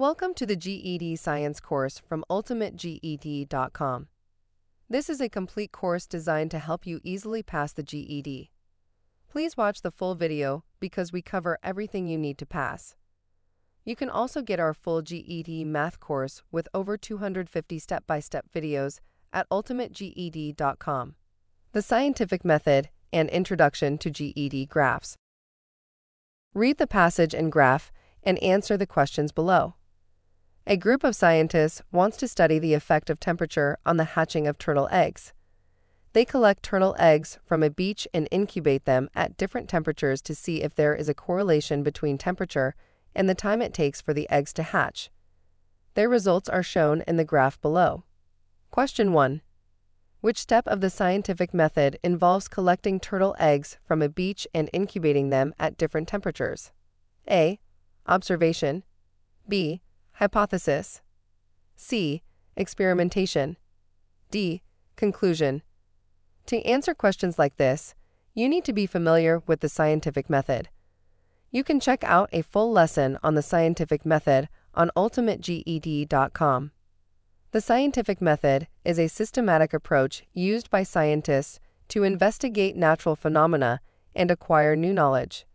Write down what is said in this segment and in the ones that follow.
Welcome to the GED Science course from UltimateGED.com. This is a complete course designed to help you easily pass the GED. Please watch the full video because we cover everything you need to pass. You can also get our full GED math course with over 250 step by step videos at UltimateGED.com. The Scientific Method and Introduction to GED Graphs. Read the passage and graph and answer the questions below. A group of scientists wants to study the effect of temperature on the hatching of turtle eggs. They collect turtle eggs from a beach and incubate them at different temperatures to see if there is a correlation between temperature and the time it takes for the eggs to hatch. Their results are shown in the graph below. Question 1. Which step of the scientific method involves collecting turtle eggs from a beach and incubating them at different temperatures? A. Observation. B. Hypothesis. C. Experimentation. D. Conclusion. To answer questions like this, you need to be familiar with the scientific method. You can check out a full lesson on the scientific method on ultimateged.com. The scientific method is a systematic approach used by scientists to investigate natural phenomena and acquire new knowledge.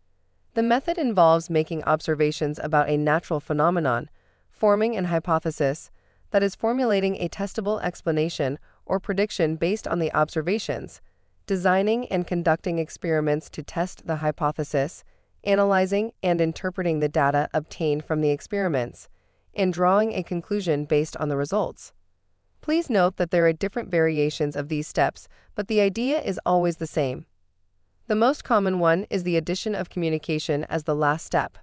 The method involves making observations about a natural phenomenon, forming an hypothesis, that is, formulating a testable explanation or prediction based on the observations, designing and conducting experiments to test the hypothesis, analyzing and interpreting the data obtained from the experiments, and drawing a conclusion based on the results. Please note that there are different variations of these steps, but the idea is always the same. The most common one is the addition of communication as the last step.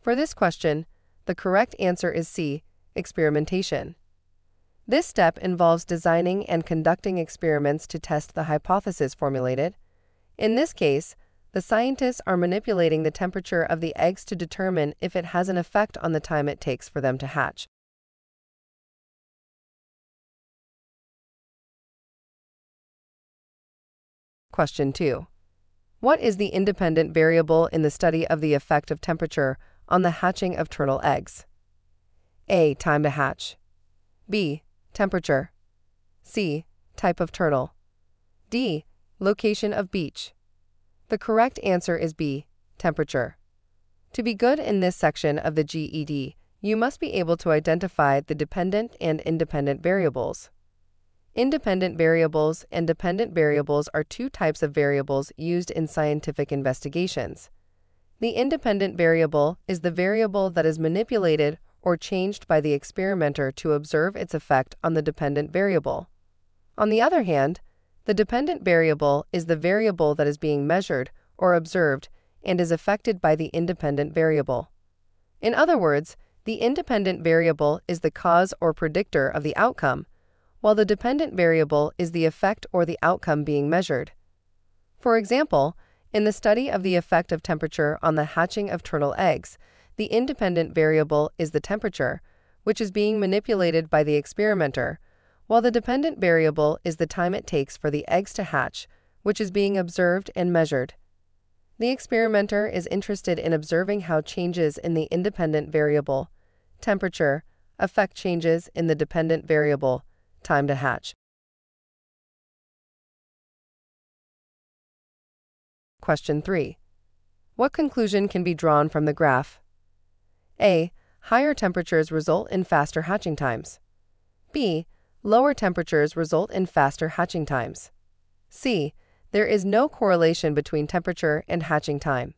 For this question, the correct answer is C, experimentation. This step involves designing and conducting experiments to test the hypothesis formulated. In this case, the scientists are manipulating the temperature of the eggs to determine if it has an effect on the time it takes for them to hatch. Question 2. What is the independent variable in the study of the effect of temperature on the hatching of turtle eggs? A. Time to hatch. B. Temperature. C. Type of turtle. D. Location of beach. The correct answer is B. Temperature. To be good in this section of the GED, you must be able to identify the dependent and independent variables. Independent variables and dependent variables are two types of variables used in scientific investigations. The independent variable is the variable that is manipulated or changed by the experimenter to observe its effect on the dependent variable. On the other hand, the dependent variable is the variable that is being measured or observed and is affected by the independent variable. In other words, the independent variable is the cause or predictor of the outcome, while the dependent variable is the effect or the outcome being measured. For example, in the study of the effect of temperature on the hatching of turtle eggs, the independent variable is the temperature, which is being manipulated by the experimenter, while the dependent variable is the time it takes for the eggs to hatch, which is being observed and measured. The experimenter is interested in observing how changes in the independent variable, temperature, affect changes in the dependent variable, time to hatch. Question 3. What conclusion can be drawn from the graph? A. Higher temperatures result in faster hatching times. B. Lower temperatures result in faster hatching times. C. There is no correlation between temperature and hatching time.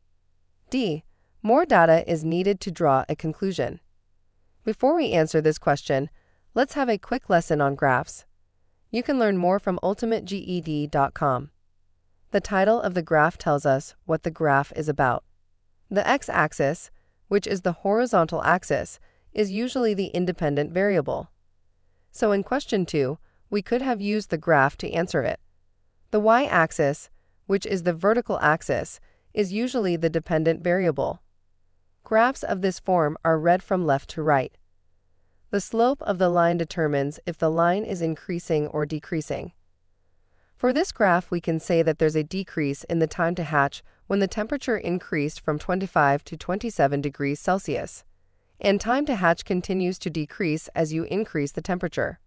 D. More data is needed to draw a conclusion. Before we answer this question, let's have a quick lesson on graphs. You can learn more from ultimateged.com. The title of the graph tells us what the graph is about. The x-axis, which is the horizontal axis, is usually the independent variable. So in question 2, we could have used the graph to answer it. The y-axis, which is the vertical axis, is usually the dependent variable. Graphs of this form are read from left to right. The slope of the line determines if the line is increasing or decreasing. For this graph, we can say that there's a decrease in the time to hatch when the temperature increased from 25 to 27 degrees Celsius, and time to hatch continues to decrease as you increase the temperature.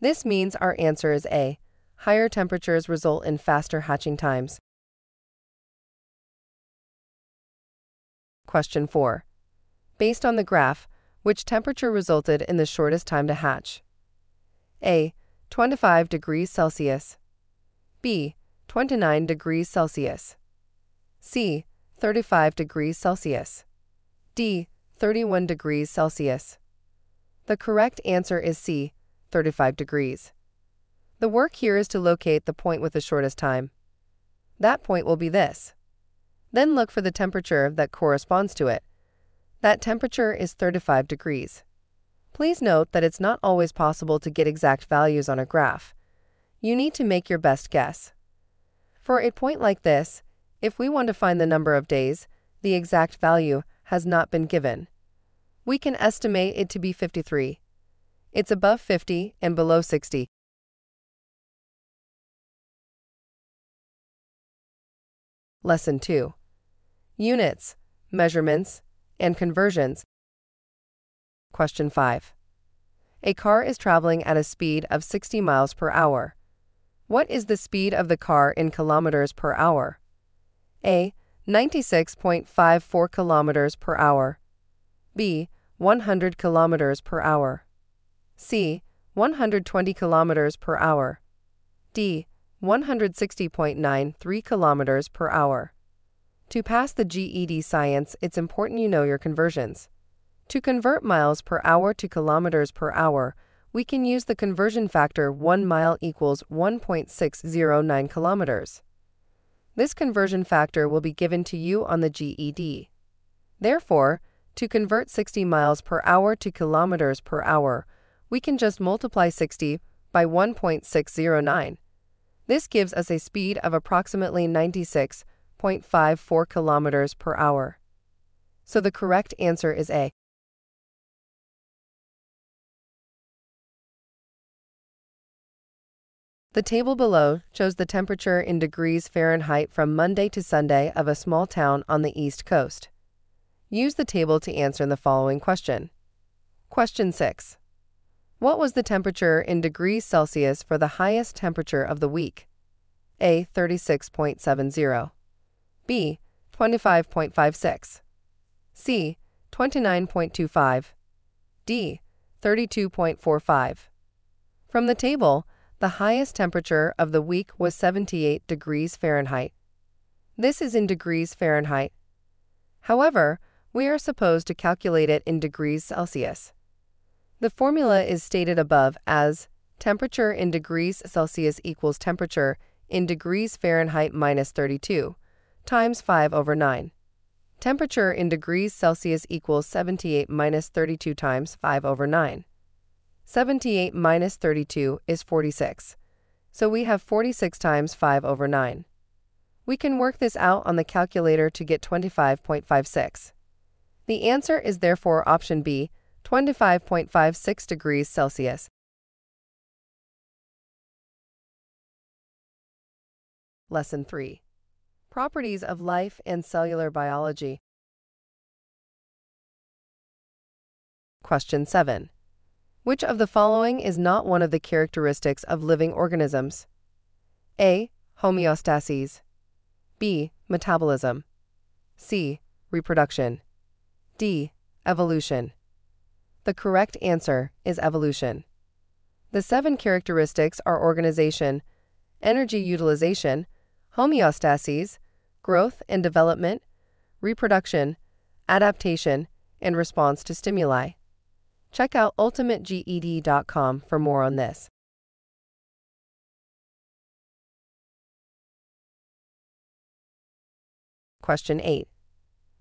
This means our answer is A. Higher temperatures result in faster hatching times. Question 4. Based on the graph, which temperature resulted in the shortest time to hatch? A. 25 degrees Celsius. B. 29 degrees Celsius. C. 35 degrees Celsius. D. 31 degrees Celsius. The correct answer is C. 35 degrees. The work here is to locate the point with the shortest time. That point will be this. Then look for the temperature that corresponds to it. That temperature is 35 degrees. Please note that it's not always possible to get exact values on a graph. You need to make your best guess. For a point like this, if we want to find the number of days, the exact value has not been given. We can estimate it to be 53. It's above 50 and below 60. Lesson 2 Units, Measurements, and Conversions. Question 5. A car is traveling at a speed of 60 miles per hour. What is the speed of the car in kilometers per hour? A. 96.54 kilometers per hour. B. 100 kilometers per hour. C. 120 kilometers per hour. D. 160.93 kilometers per hour. To pass the GED science, it's important you know your conversions. To convert miles per hour to kilometers per hour, we can use the conversion factor 1 mile equals 1.609 kilometers. This conversion factor will be given to you on the GED. Therefore, to convert 60 miles per hour to kilometers per hour, we can just multiply 60 by 1.609. This gives us a speed of approximately 96.54 kilometers per hour. So the correct answer is A. The table below shows the temperature in degrees Fahrenheit from Monday to Sunday of a small town on the East Coast. Use the table to answer the following question. Question 6. What was the temperature in degrees Celsius for the highest temperature of the week? A. 36.70. B. 25.56. C. 29.25. D. 32.45. From the table, the highest temperature of the week was 78 degrees Fahrenheit. This is in degrees Fahrenheit. However, we are supposed to calculate it in degrees Celsius. The formula is stated above as temperature in degrees Celsius equals temperature in degrees Fahrenheit minus 32 times 5 over 9. Temperature in degrees Celsius equals 78 minus 32 times 5 over 9. 78 minus 32 is 46, so we have 46 times 5 over 9. We can work this out on the calculator to get 25.56. The answer is therefore option B, 25.56 degrees Celsius. Lesson 3 Properties of Life and Cellular Biology. Question 7. Which of the following is not one of the characteristics of living organisms? A. Homeostasis. B. Metabolism. C. Reproduction. D. Evolution. The correct answer is evolution. The seven characteristics are organization, energy utilization, homeostasis, growth and development, reproduction, adaptation, and response to stimuli. Check out ultimateged.com for more on this. Question 8.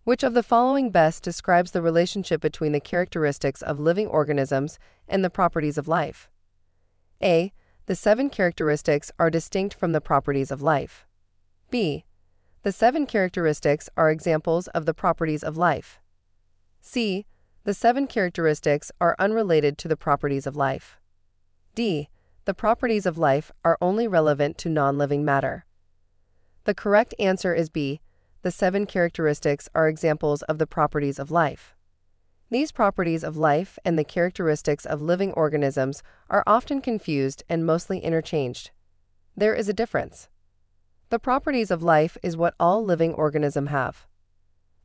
Which of the following best describes the relationship between the characteristics of living organisms and the properties of life? A. The seven characteristics are distinct from the properties of life. B. The seven characteristics are examples of the properties of life. C. The seven characteristics are unrelated to the properties of life. D. The properties of life are only relevant to non living matter. The correct answer is B the seven characteristics are examples of the properties of life. These properties of life and the characteristics of living organisms are often confused and mostly interchanged. There is a difference. The properties of life is what all living organisms have.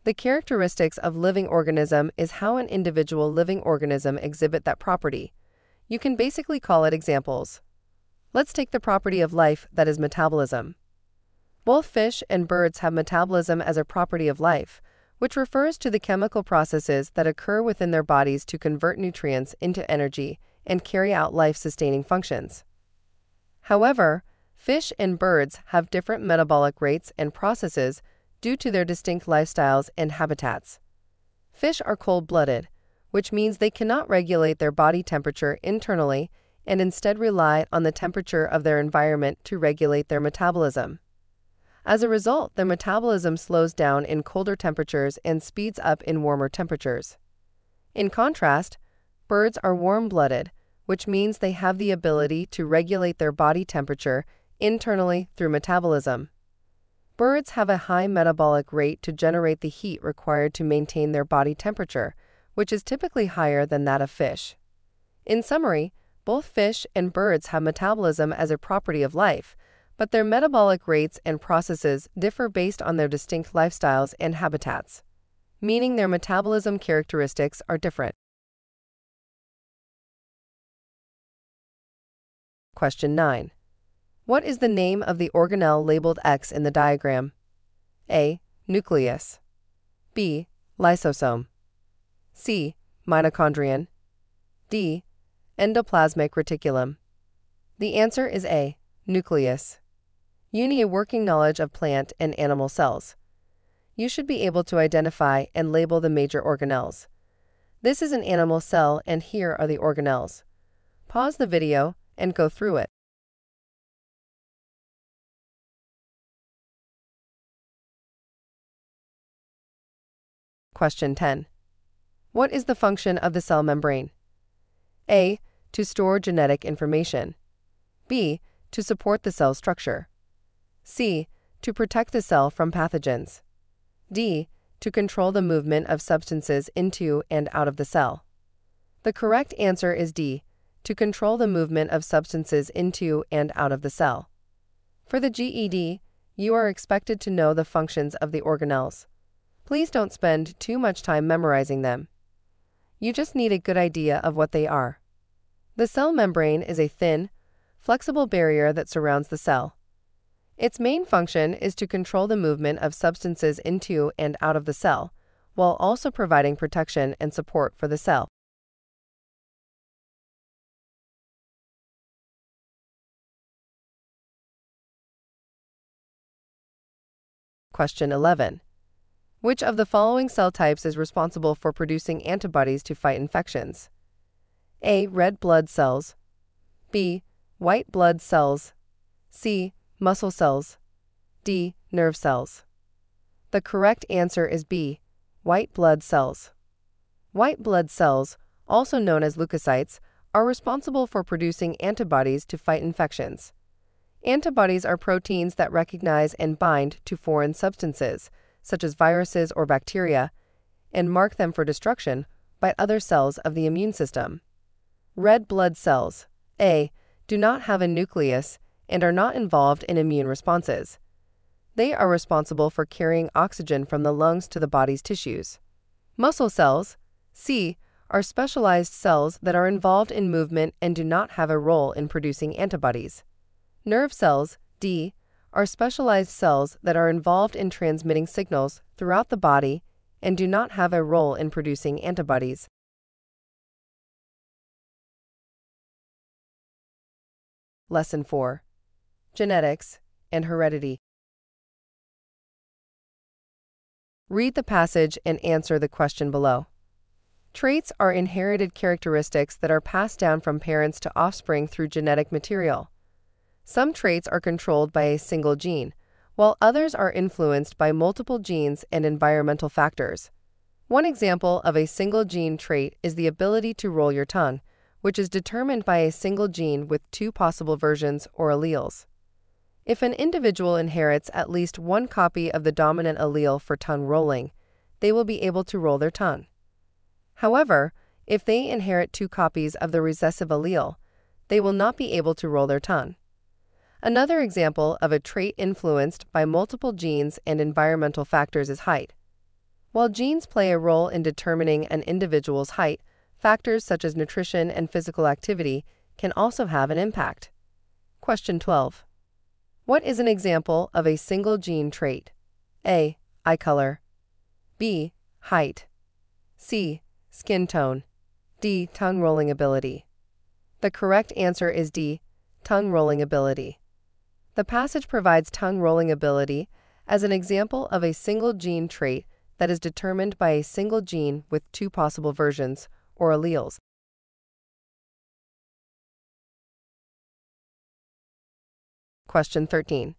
The characteristics of living organism is how an individual living organism exhibit that property. You can basically call it examples. Let's take the property of life that is metabolism. Both fish and birds have metabolism as a property of life, which refers to the chemical processes that occur within their bodies to convert nutrients into energy and carry out life-sustaining functions. However, fish and birds have different metabolic rates and processes due to their distinct lifestyles and habitats. Fish are cold-blooded, which means they cannot regulate their body temperature internally and instead rely on the temperature of their environment to regulate their metabolism. As a result, their metabolism slows down in colder temperatures and speeds up in warmer temperatures. In contrast, birds are warm-blooded, which means they have the ability to regulate their body temperature internally through metabolism. Birds have a high metabolic rate to generate the heat required to maintain their body temperature, which is typically higher than that of fish. In summary, both fish and birds have metabolism as a property of life, but their metabolic rates and processes differ based on their distinct lifestyles and habitats, meaning their metabolism characteristics are different. Question 9. What is the name of the organelle labeled X in the diagram? A. Nucleus. B. Lysosome. C. Mitochondrion. D. Endoplasmic reticulum. The answer is A. Nucleus. You need a working knowledge of plant and animal cells. You should be able to identify and label the major organelles. This is an animal cell and here are the organelles. Pause the video and go through it. Question 10. What is the function of the cell membrane? A. To store genetic information. B. To support the cell structure. C. To protect the cell from pathogens. D. To control the movement of substances into and out of the cell. The correct answer is D. To control the movement of substances into and out of the cell. For the GED, you are expected to know the functions of the organelles. Please don't spend too much time memorizing them. You just need a good idea of what they are. The cell membrane is a thin, flexible barrier that surrounds the cell. Its main function is to control the movement of substances into and out of the cell, while also providing protection and support for the cell. Question 11. Which of the following cell types is responsible for producing antibodies to fight infections? A. Red blood cells. B. White blood cells. C muscle cells. D. Nerve cells. The correct answer is B. White blood cells. White blood cells, also known as leukocytes, are responsible for producing antibodies to fight infections. Antibodies are proteins that recognize and bind to foreign substances, such as viruses or bacteria, and mark them for destruction by other cells of the immune system. Red blood cells, A, do not have a nucleus and are not involved in immune responses. They are responsible for carrying oxygen from the lungs to the body's tissues. Muscle cells, C, are specialized cells that are involved in movement and do not have a role in producing antibodies. Nerve cells, D, are specialized cells that are involved in transmitting signals throughout the body and do not have a role in producing antibodies. Lesson 4 genetics, and heredity. Read the passage and answer the question below. Traits are inherited characteristics that are passed down from parents to offspring through genetic material. Some traits are controlled by a single gene, while others are influenced by multiple genes and environmental factors. One example of a single gene trait is the ability to roll your tongue, which is determined by a single gene with two possible versions or alleles. If an individual inherits at least one copy of the dominant allele for tongue rolling, they will be able to roll their tongue. However, if they inherit two copies of the recessive allele, they will not be able to roll their tongue. Another example of a trait influenced by multiple genes and environmental factors is height. While genes play a role in determining an individual's height, factors such as nutrition and physical activity can also have an impact. Question 12. What is an example of a single gene trait? A. Eye color. B. Height. C. Skin tone. D. Tongue rolling ability. The correct answer is D. Tongue rolling ability. The passage provides tongue rolling ability as an example of a single gene trait that is determined by a single gene with two possible versions, or alleles. Question 13.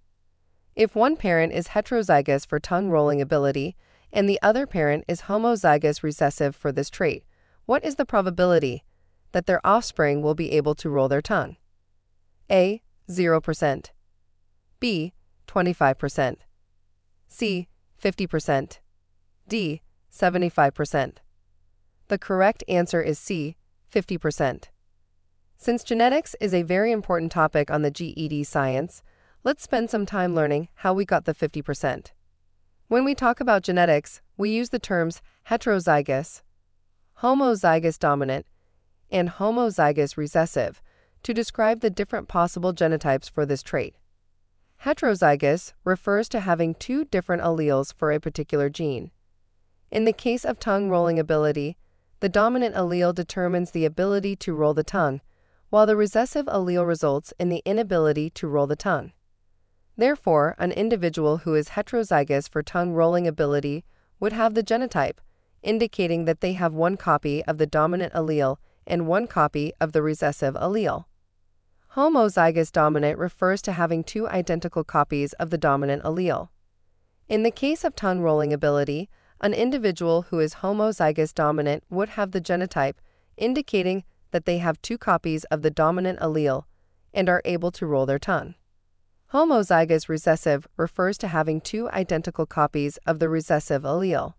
If one parent is heterozygous for tongue rolling ability and the other parent is homozygous recessive for this trait, what is the probability that their offspring will be able to roll their tongue? A. 0%. B. 25%. C. 50%. D. 75%. The correct answer is C. 50%. Since genetics is a very important topic on the GED science, let's spend some time learning how we got the 50%. When we talk about genetics, we use the terms heterozygous, homozygous dominant, and homozygous recessive to describe the different possible genotypes for this trait. Heterozygous refers to having two different alleles for a particular gene. In the case of tongue rolling ability, the dominant allele determines the ability to roll the tongue, while the recessive allele results in the inability to roll the tongue. Therefore, an individual who is heterozygous for tongue rolling ability would have the genotype, indicating that they have one copy of the dominant allele and one copy of the recessive allele. Homozygous dominant refers to having two identical copies of the dominant allele. In the case of tongue rolling ability, an individual who is homozygous dominant would have the genotype, indicating that they have two copies of the dominant allele and are able to roll their tongue. Homozygous recessive refers to having two identical copies of the recessive allele.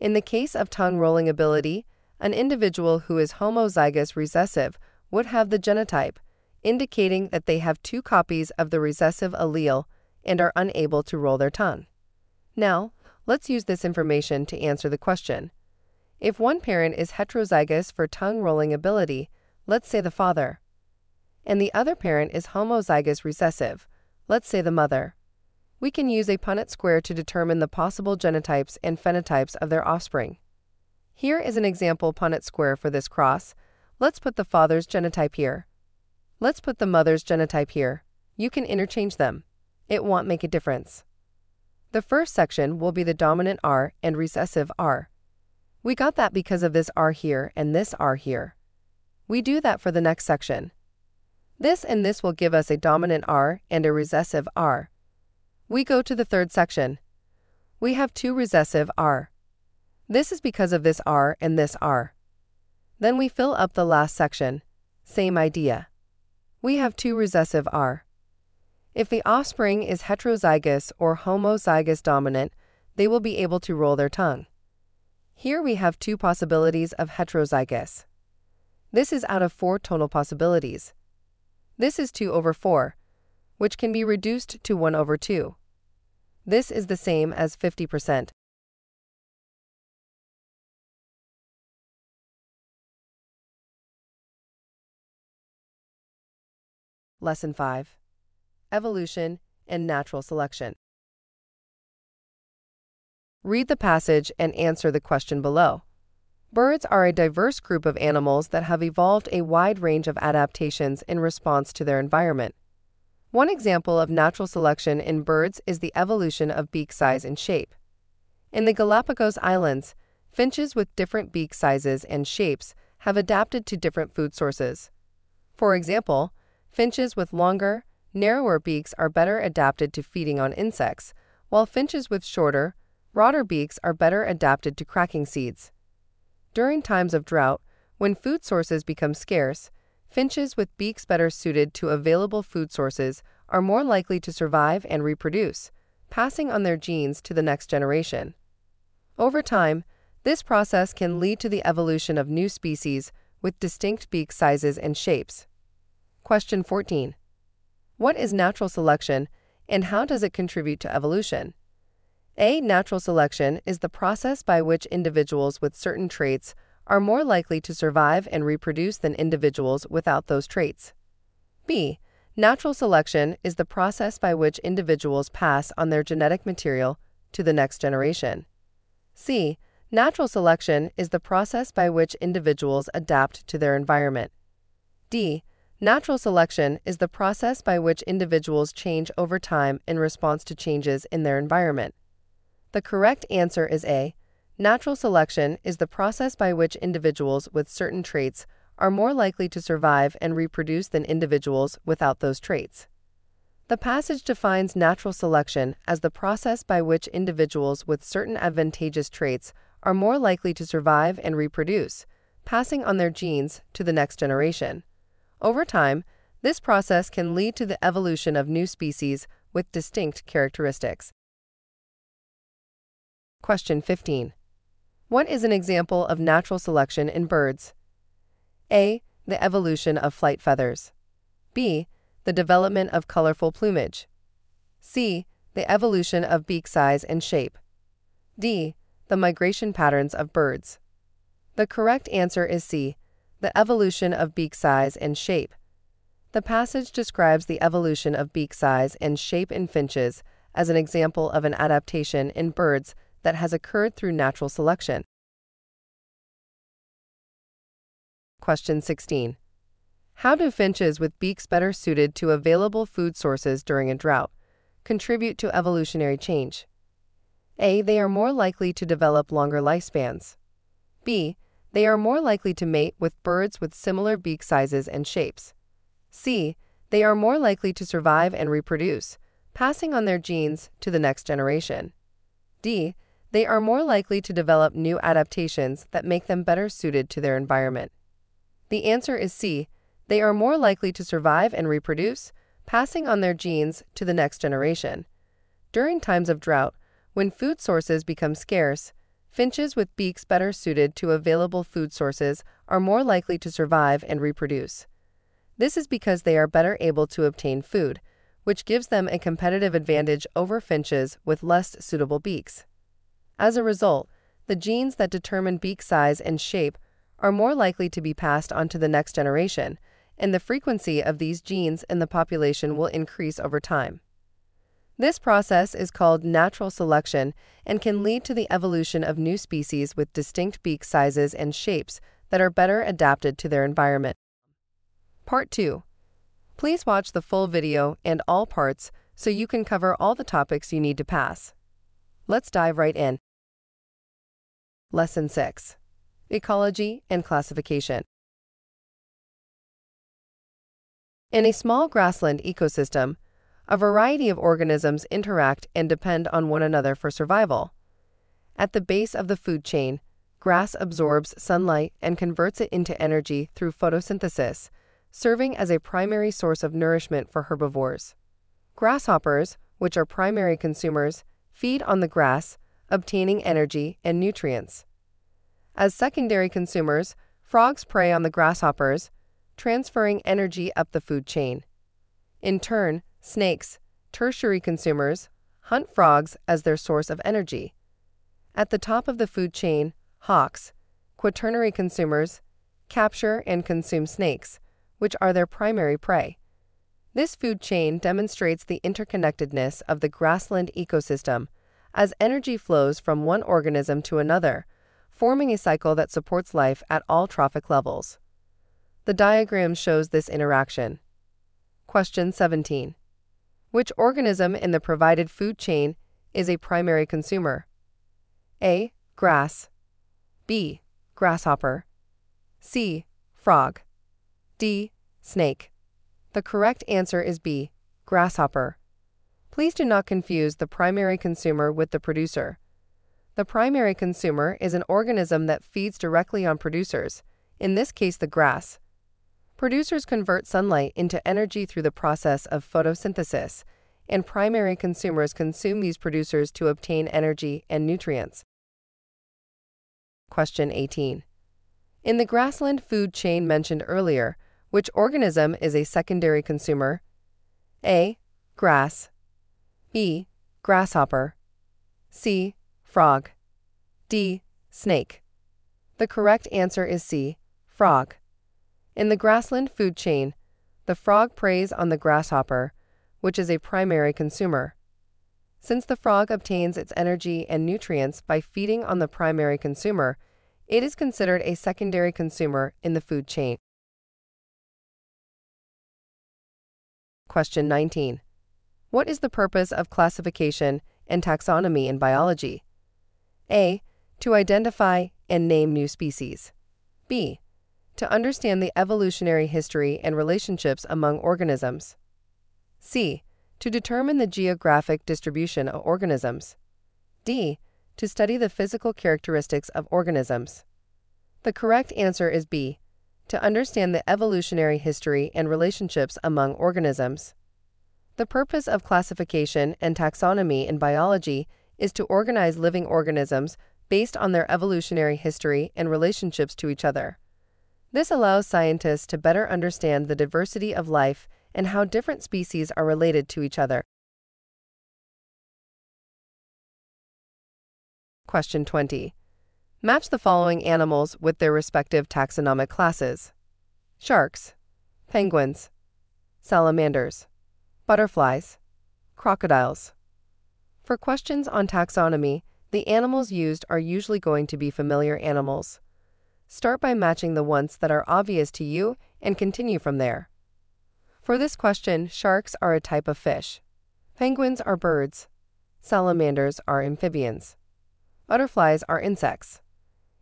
In the case of tongue rolling ability, an individual who is homozygous recessive would have the genotype, indicating that they have two copies of the recessive allele and are unable to roll their tongue. Now, let's use this information to answer the question. If one parent is heterozygous for tongue rolling ability, let's say the father, and the other parent is homozygous recessive, let's say the mother, we can use a Punnett square to determine the possible genotypes and phenotypes of their offspring. Here is an example Punnett square for this cross. Let's put the father's genotype here. Let's put the mother's genotype here. You can interchange them. It won't make a difference. The first section will be the dominant R and recessive R. We got that because of this R here and this R here. We do that for the next section. This and this will give us a dominant R and a recessive R. We go to the third section. We have two recessive R. This is because of this R and this R. Then we fill up the last section. Same idea. We have two recessive R. If the offspring is heterozygous or homozygous dominant, they will be able to roll their tongue. Here we have two possibilities of heterozygous. This is out of four tonal possibilities. This is 2 over 4, which can be reduced to 1 over 2. This is the same as 50%. Lesson 5 Evolution and Natural Selection Read the passage and answer the question below. Birds are a diverse group of animals that have evolved a wide range of adaptations in response to their environment. One example of natural selection in birds is the evolution of beak size and shape. In the Galapagos Islands, finches with different beak sizes and shapes have adapted to different food sources. For example, finches with longer, narrower beaks are better adapted to feeding on insects, while finches with shorter, Broader beaks are better adapted to cracking seeds. During times of drought, when food sources become scarce, finches with beaks better suited to available food sources are more likely to survive and reproduce, passing on their genes to the next generation. Over time, This process can lead to the evolution of new species with distinct beak sizes and shapes. Question 14. What is natural selection and how does it contribute to evolution? A. Natural selection is the process by which individuals with certain traits are more likely to survive and reproduce than individuals without those traits. B. Natural selection is the process by which individuals pass on their genetic material to the next generation. C. Natural selection is the process by which individuals adapt to their environment. D. Natural selection is the process by which individuals change over time in response to changes in their environment. The correct answer is A. Natural selection is the process by which individuals with certain traits are more likely to survive and reproduce than individuals without those traits. The passage defines natural selection as the process by which individuals with certain advantageous traits are more likely to survive and reproduce, passing on their genes to the next generation. Over time, this process can lead to the evolution of new species with distinct characteristics. Question 15. What is an example of natural selection in birds? A. The evolution of flight feathers. B. The development of colorful plumage. C. The evolution of beak size and shape. D. The migration patterns of birds. The correct answer is C. The evolution of beak size and shape. The passage describes the evolution of beak size and shape in finches as an example of an adaptation in birds that has occurred through natural selection. Question 16. How do finches with beaks better suited to available food sources during a drought contribute to evolutionary change? A. They are more likely to develop longer lifespans. B. They are more likely to mate with birds with similar beak sizes and shapes. C. They are more likely to survive and reproduce, passing on their genes to the next generation. D they are more likely to develop new adaptations that make them better suited to their environment. The answer is C. They are more likely to survive and reproduce, passing on their genes to the next generation. During times of drought, when food sources become scarce, finches with beaks better suited to available food sources are more likely to survive and reproduce. This is because they are better able to obtain food, which gives them a competitive advantage over finches with less suitable beaks. As a result, the genes that determine beak size and shape are more likely to be passed on to the next generation, and the frequency of these genes in the population will increase over time. This process is called natural selection and can lead to the evolution of new species with distinct beak sizes and shapes that are better adapted to their environment. Part 2. Please watch the full video and all parts so you can cover all the topics you need to pass. Let's dive right in. Lesson 6 Ecology and Classification In a small grassland ecosystem, a variety of organisms interact and depend on one another for survival. At the base of the food chain, grass absorbs sunlight and converts it into energy through photosynthesis, serving as a primary source of nourishment for herbivores. Grasshoppers, which are primary consumers, feed on the grass, obtaining energy and nutrients. As secondary consumers, frogs prey on the grasshoppers, transferring energy up the food chain. In turn, snakes, tertiary consumers, hunt frogs as their source of energy. At the top of the food chain, hawks, quaternary consumers, capture and consume snakes, which are their primary prey. This food chain demonstrates the interconnectedness of the grassland ecosystem as energy flows from one organism to another, forming a cycle that supports life at all trophic levels. The diagram shows this interaction. Question 17. Which organism in the provided food chain is a primary consumer? A. Grass. B. Grasshopper. C. Frog. D. Snake. The correct answer is B. Grasshopper. Please do not confuse the primary consumer with the producer. The primary consumer is an organism that feeds directly on producers, in this case the grass. Producers convert sunlight into energy through the process of photosynthesis, and primary consumers consume these producers to obtain energy and nutrients. Question 18. In the grassland food chain mentioned earlier, which organism is a secondary consumer? A. Grass. B. Grasshopper. C. Frog. D. Snake. The correct answer is C. Frog. In the grassland food chain, the frog preys on the grasshopper, which is a primary consumer. Since the frog obtains its energy and nutrients by feeding on the primary consumer, it is considered a secondary consumer in the food chain. Question 19. What is the purpose of classification and taxonomy in biology? A. To identify and name new species. B. To understand the evolutionary history and relationships among organisms. C. To determine the geographic distribution of organisms. D. To study the physical characteristics of organisms. The correct answer is B. To understand the evolutionary history and relationships among organisms. The purpose of classification and taxonomy in biology is to organize living organisms based on their evolutionary history and relationships to each other. This allows scientists to better understand the diversity of life and how different species are related to each other. Question 20. Match the following animals with their respective taxonomic classes sharks, penguins, salamanders, butterflies, crocodiles. For questions on taxonomy, the animals used are usually going to be familiar animals. Start by matching the ones that are obvious to you and continue from there. For this question, sharks are a type of fish. Penguins are birds. Salamanders are amphibians. Butterflies are insects.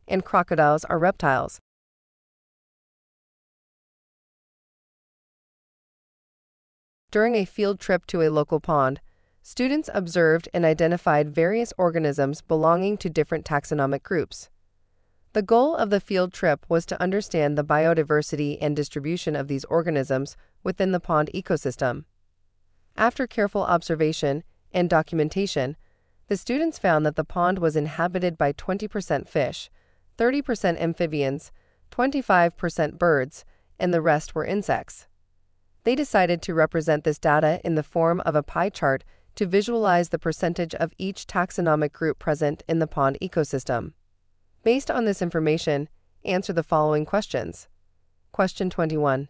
And crocodiles are reptiles. During a field trip to a local pond, students observed and identified various organisms belonging to different taxonomic groups. The goal of the field trip was to understand the biodiversity and distribution of these organisms within the pond ecosystem. After careful observation and documentation, the students found that the pond was inhabited by 20% fish, 30% amphibians, 25% birds, and the rest were insects. They decided to represent this data in the form of a pie chart to visualize the percentage of each taxonomic group present in the pond ecosystem. Based on this information, answer the following questions. Question 21.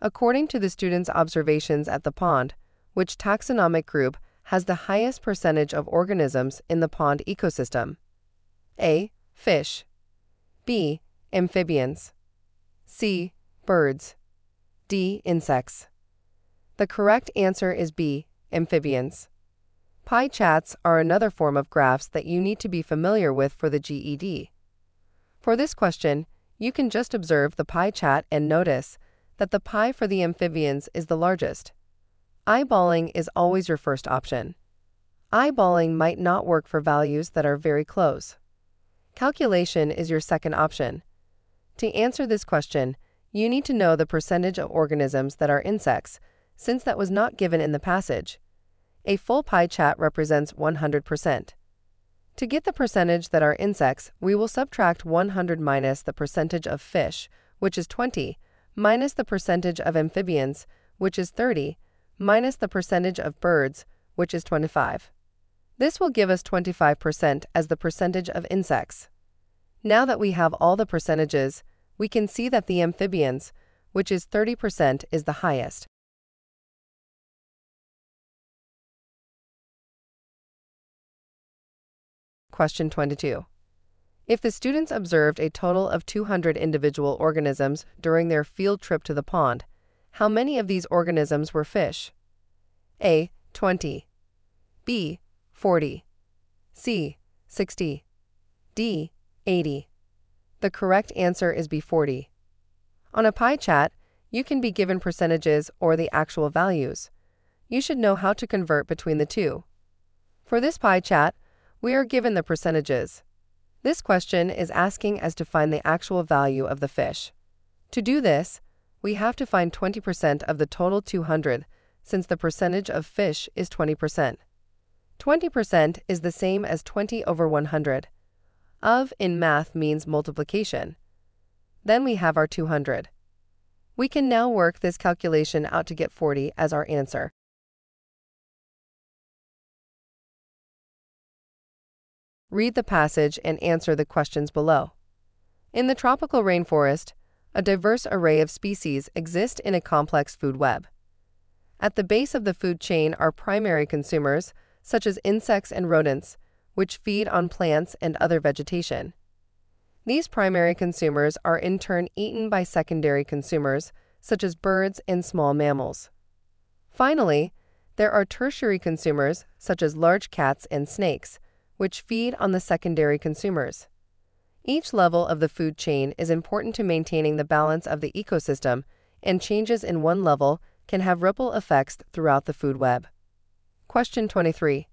According to the student's observations at the pond, which taxonomic group has the highest percentage of organisms in the pond ecosystem? A. Fish. B. Amphibians. C. Birds. D. Insects. The correct answer is B. Amphibians. Pie charts are another form of graphs that you need to be familiar with for the GED. For this question, you can just observe the pie chart and notice that the pie for the amphibians is the largest. Eyeballing is always your first option. Eyeballing might not work for values that are very close. Calculation is your second option. To answer this question, you need to know the percentage of organisms that are insects, since that was not given in the passage. A full pie chart represents 100%. To get the percentage that are insects, we will subtract 100 minus the percentage of fish, which is 20, minus the percentage of amphibians, which is 30, minus the percentage of birds, which is 25. This will give us 25% as the percentage of insects. Now that we have all the percentages, we can see that the amphibians, which is 30%, is the highest. Question 22. If the students observed a total of 200 individual organisms during their field trip to the pond, how many of these organisms were fish? A. 20. B. 40. C. 60. D. 80. The correct answer is B. 40. On a pie chart, you can be given percentages or the actual values. You should know how to convert between the two. For this pie chart, we are given the percentages. This question is asking us to find the actual value of the fish. To do this, we have to find 20% of the total 200 since the percentage of fish is 20%. 20% is the same as 20 over 100. Of in math means multiplication. Then we have our 200. We can now work this calculation out to get 40 as our answer. Read the passage and answer the questions below. In the tropical rainforest, a diverse array of species exist in a complex food web. At the base of the food chain are primary consumers, such as insects and rodents, which feed on plants and other vegetation. These primary consumers are in turn eaten by secondary consumers, such as birds and small mammals. Finally, there are tertiary consumers, such as large cats and snakes, which feed on the secondary consumers. Each level of the food chain is important to maintaining the balance of the ecosystem, and changes in one level can have ripple effects throughout the food web. Question 23.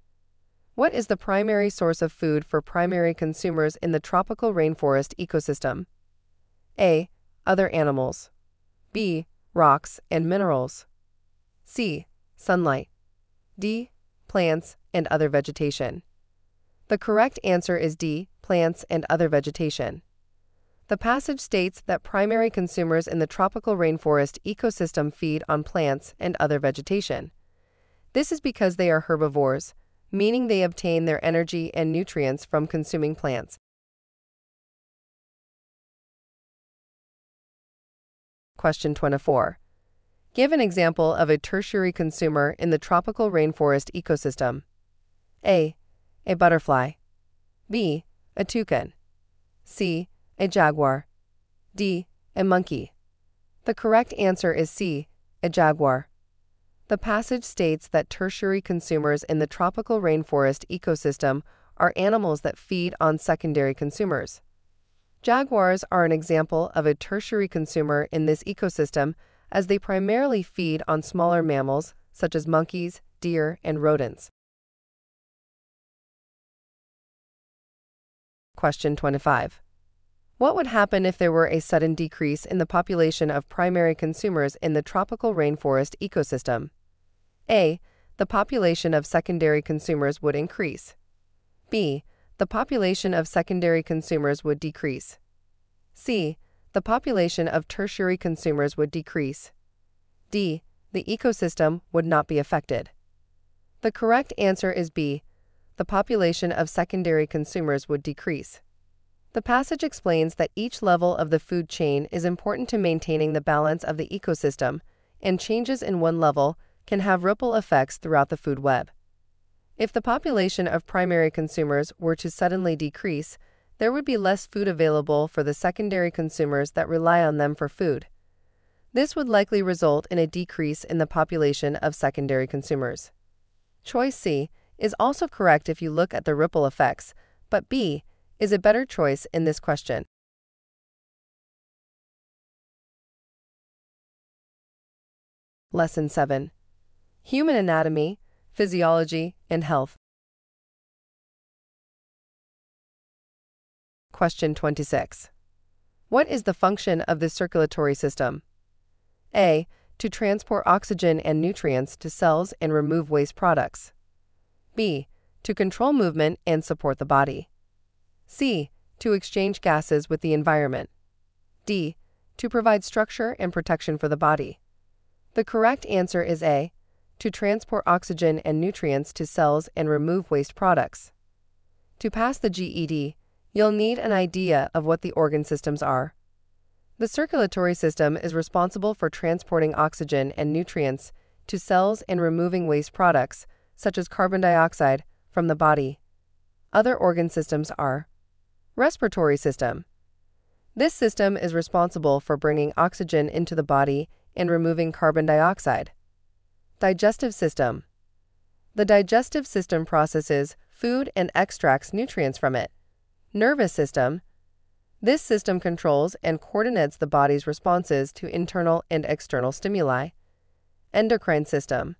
What is the primary source of food for primary consumers in the tropical rainforest ecosystem? A. Other animals. B. Rocks and minerals. C. Sunlight. D. Plants and other vegetation. The correct answer is D. Plants and other vegetation. The passage states that primary consumers in the tropical rainforest ecosystem feed on plants and other vegetation. This is because they are herbivores, meaning they obtain their energy and nutrients from consuming plants. Question 24. Give an example of a tertiary consumer in the tropical rainforest ecosystem. A. A butterfly. B. A toucan. C. A jaguar. D. A monkey. The correct answer is C. A jaguar. The passage states that tertiary consumers in the tropical rainforest ecosystem are animals that feed on secondary consumers. Jaguars are an example of a tertiary consumer in this ecosystem as they primarily feed on smaller mammals such as monkeys, deer, and rodents. Question 25. What would happen if there were a sudden decrease in the population of primary consumers in the tropical rainforest ecosystem? A. The population of secondary consumers would increase. B. The population of secondary consumers would decrease. C. The population of tertiary consumers would decrease. D. The ecosystem would not be affected. The correct answer is B. The population of secondary consumers would decrease. The passage explains that each level of the food chain is important to maintaining the balance of the ecosystem, and changes in one level can have ripple effects throughout the food web. If the population of primary consumers were to suddenly decrease, there would be less food available for the secondary consumers that rely on them for food. This would likely result in a decrease in the population of secondary consumers. Choice C is also correct if you look at the ripple effects, but B is a better choice in this question. Lesson 7 Human Anatomy, Physiology, and Health. Question 26. What is the function of the circulatory system? A. To transport oxygen and nutrients to cells and remove waste products. B. To control movement and support the body. C. To exchange gases with the environment. D. To provide structure and protection for the body. The correct answer is A to transport oxygen and nutrients to cells and remove waste products. To pass the GED, you'll need an idea of what the organ systems are. The circulatory system is responsible for transporting oxygen and nutrients to cells and removing waste products, such as carbon dioxide, from the body. Other organ systems are Respiratory system. This system is responsible for bringing oxygen into the body and removing carbon dioxide. Digestive system. The digestive system processes food and extracts nutrients from it. Nervous system. This system controls and coordinates the body's responses to internal and external stimuli. Endocrine system.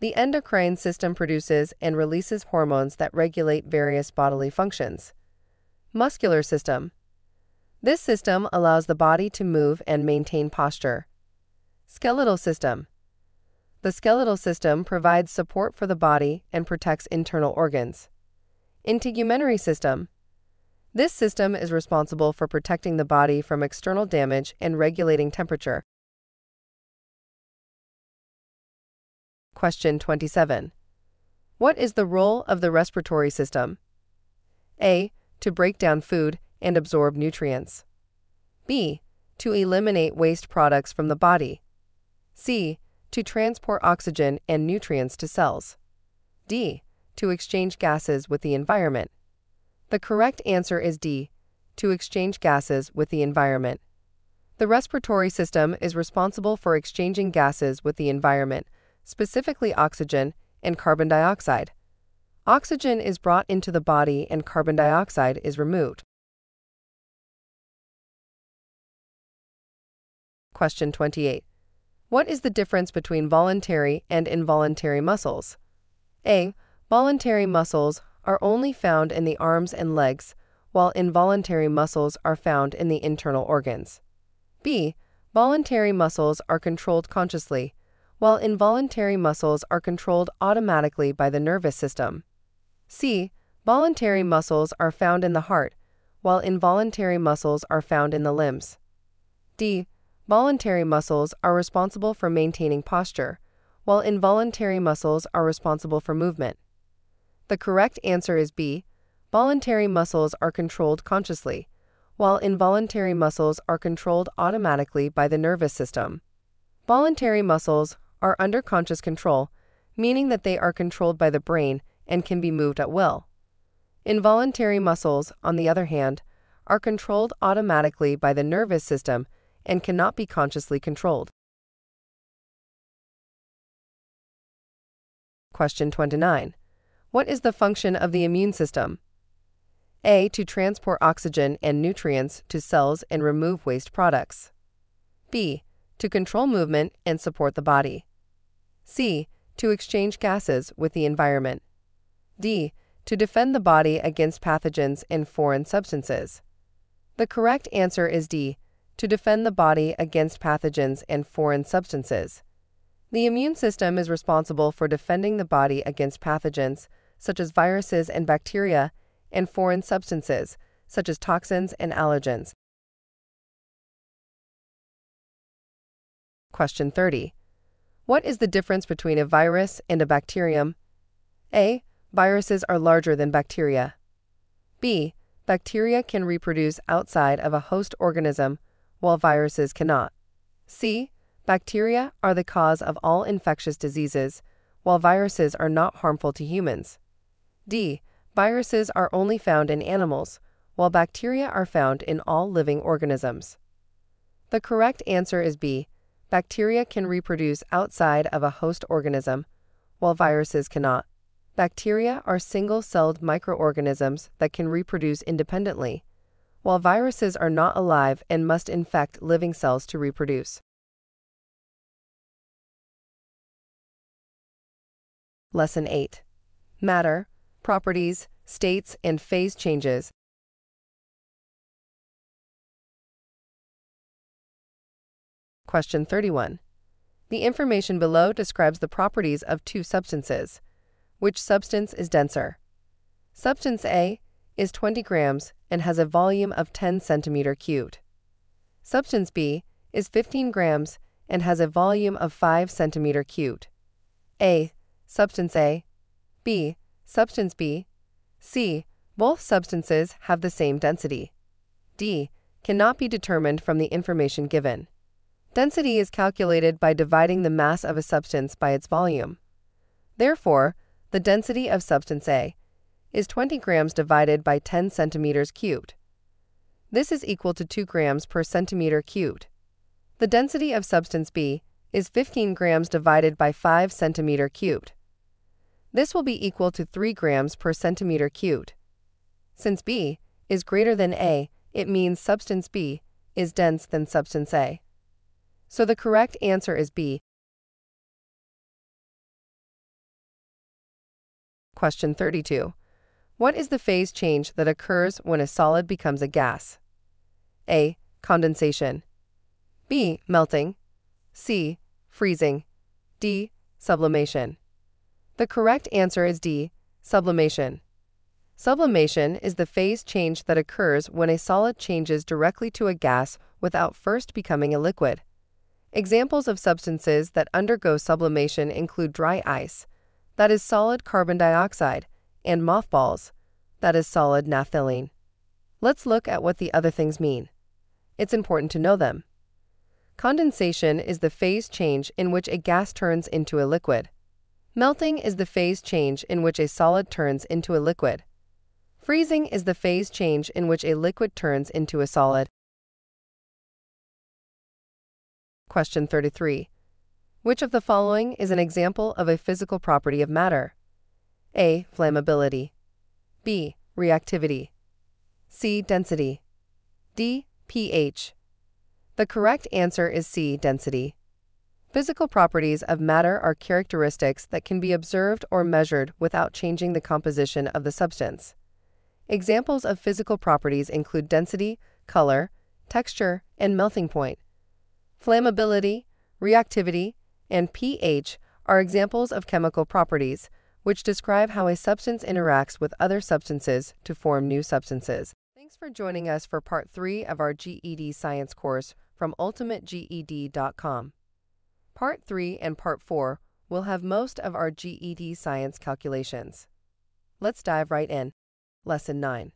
The endocrine system produces and releases hormones that regulate various bodily functions. Muscular system. This system allows the body to move and maintain posture. Skeletal system. The skeletal system provides support for the body and protects internal organs. Integumentary system. This system is responsible for protecting the body from external damage and regulating temperature. Question 27. What is the role of the respiratory system? A. To break down food and absorb nutrients. B. To eliminate waste products from the body. C. To transport oxygen and nutrients to cells. D. To exchange gases with the environment. The correct answer is D. To exchange gases with the environment. The respiratory system is responsible for exchanging gases with the environment, specifically oxygen and carbon dioxide. Oxygen is brought into the body and carbon dioxide is removed. Question 28. What is the difference between voluntary and involuntary muscles? A. Voluntary muscles are only found in the arms and legs, while involuntary muscles are found in the internal organs. B. Voluntary muscles are controlled consciously, while involuntary muscles are controlled automatically by the nervous system. C. Voluntary muscles are found in the heart, while involuntary muscles are found in the limbs. D. Voluntary muscles are responsible for maintaining posture, while involuntary muscles are responsible for movement. The correct answer is B. Voluntary muscles are controlled consciously, while involuntary muscles are controlled automatically by the nervous system. Voluntary muscles are under conscious control, meaning that they are controlled by the brain and can be moved at will. Involuntary muscles, on the other hand, are controlled automatically by the nervous system and cannot be consciously controlled. Question 29. What is the function of the immune system? A. To transport oxygen and nutrients to cells and remove waste products. B. To control movement and support the body. C. To exchange gases with the environment. D. To defend the body against pathogens and foreign substances. The correct answer is D. To defend the body against pathogens and foreign substances. The immune system is responsible for defending the body against pathogens, such as viruses and bacteria, and foreign substances, such as toxins and allergens. Question 30. What is the difference between a virus and a bacterium? A. Viruses are larger than bacteria. B. Bacteria can reproduce outside of a host organism, while viruses cannot. C. Bacteria are the cause of all infectious diseases, while viruses are not harmful to humans. D. Viruses are only found in animals, while bacteria are found in all living organisms. The correct answer is B. Bacteria can reproduce outside of a host organism, while viruses cannot. Bacteria are single celled microorganisms that can reproduce independently, while viruses are not alive and must infect living cells to reproduce. Lesson 8 Matter, Properties, States, and Phase Changes Question 31. The information below describes the properties of two substances. Which substance is denser? Substance A is 20 grams and has a volume of 10 centimeter cubed. Substance B is 15 grams and has a volume of 5 centimeter cubed. A. Substance A. B. Substance B. C. Both substances have the same density. D. Cannot be determined from the information given. Density is calculated by dividing the mass of a substance by its volume. Therefore, the density of substance A is 20 grams divided by 10 centimeters cubed. This is equal to 2 grams per centimeter cubed. The density of substance B is 15 grams divided by 5 centimeter cubed. This will be equal to 3 grams per centimeter cubed. Since B is greater than A, it means substance B is dense than substance A. So the correct answer is B. Question 32. What is the phase change that occurs when a solid becomes a gas? A. Condensation. B. Melting. C. Freezing. D. Sublimation. The correct answer is D. Sublimation. Sublimation is the phase change that occurs when a solid changes directly to a gas without first becoming a liquid. Examples of substances that undergo sublimation include dry ice, that is solid carbon dioxide, and mothballs, that is solid naphthalene. Let's look at what the other things mean. It's important to know them. Condensation is the phase change in which a gas turns into a liquid. Melting is the phase change in which a solid turns into a liquid. Freezing is the phase change in which a liquid turns into a solid. Question 33. Which of the following is an example of a physical property of matter? A. Flammability. B. Reactivity. C. Density. D. pH. The correct answer is C. Density. Physical properties of matter are characteristics that can be observed or measured without changing the composition of the substance. Examples of physical properties include density, color, texture, and melting point. Flammability, reactivity, and pH are examples of chemical properties, which describe how a substance interacts with other substances to form new substances. Thanks for joining us for part 3 of our GED Science course from ultimateged.com. Part 3 and Part 4 will have most of our GED Science calculations. Let's dive right in. Lesson 9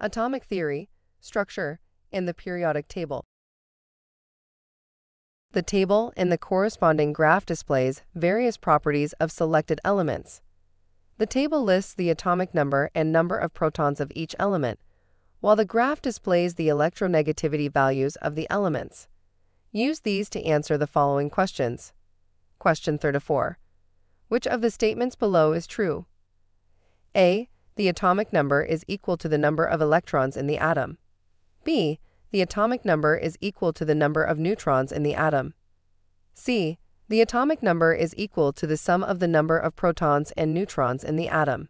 Atomic Theory, Structure, and the Periodic Table. The table and the corresponding graph displays various properties of selected elements. The table lists the atomic number and number of protons of each element, while the graph displays the electronegativity values of the elements. Use these to answer the following questions. Question 34. Which of the statements below is true? A the atomic number is equal to the number of electrons in the atom. B. The atomic number is equal to the number of neutrons in the atom. C. The atomic number is equal to the sum of the number of protons and neutrons in the atom.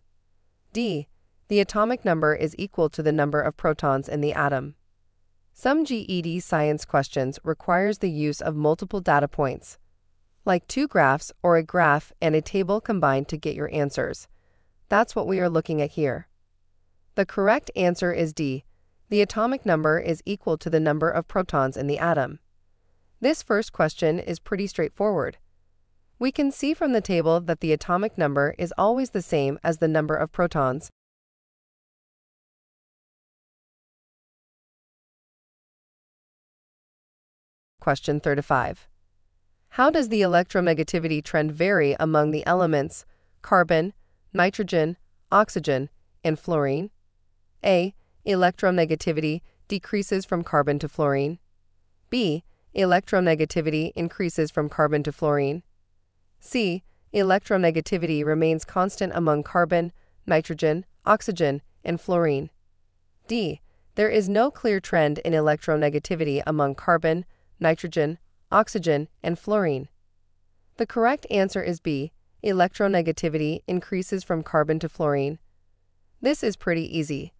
D. The atomic number is equal to the number of protons in the atom. Some GED science questions requires the use of multiple data points, like two graphs or a graph and a table combined to get your answers. That's what we are looking at here. The correct answer is D. The atomic number is equal to the number of protons in the atom. This first question is pretty straightforward. We can see from the table that the atomic number is always the same as the number of protons. Question 35. How does the electronegativity trend vary among the elements carbon, nitrogen, oxygen, and fluorine. A. Electronegativity decreases from carbon to fluorine. B. Electronegativity increases from carbon to fluorine. C. Electronegativity remains constant among carbon, nitrogen, oxygen, and fluorine. D. There is no clear trend in electronegativity among carbon, nitrogen, oxygen, and fluorine. The correct answer is B electronegativity increases from carbon to fluorine. This is pretty easy.